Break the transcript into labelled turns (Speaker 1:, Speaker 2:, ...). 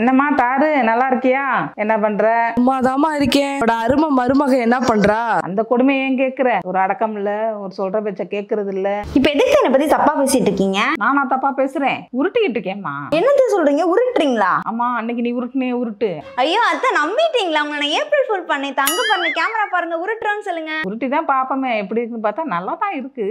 Speaker 1: என்னம்மா தாரு நல்லா இருக்கியா? என்ன பண்ற?
Speaker 2: சும்மாதாம்மா இருக்கேன். அருமை மருமக என்ன பண்றா?
Speaker 1: அந்த கொடுமை ஏன் கேக்குற? ஒரு அடக்கம் இல்ல ஒரு சொல்ற பேச்ச கேக்குறது இல்ல.
Speaker 3: இப்ப எதுக்கு என்ன பத்தி தப்பா பேசிட்டு இருக்கீங்க?
Speaker 1: நானா தப்பா பேசுறேன். உருட்டிக்கிட்டு இருக்கேம்மா.
Speaker 3: என்னது சொல்றீங்க? உருட்டுறீங்களா?
Speaker 1: ஆமா அன்னைக்கு நீ உருட்டுனே உருட்டு.
Speaker 3: ஐயோ அத்தை நம்பிட்டீங்களா? உங்களை ஏப்ரல் ஃபுல் பண்ணி தங்க பாருங்க கேமரா பாருங்க உருட்டுறோன்னு சொல்லுங்க.
Speaker 1: உருட்டி தான் பாப்போமே. எப்படி இருக்குன்னு பார்த்தா நல்லா தான் இருக்கு.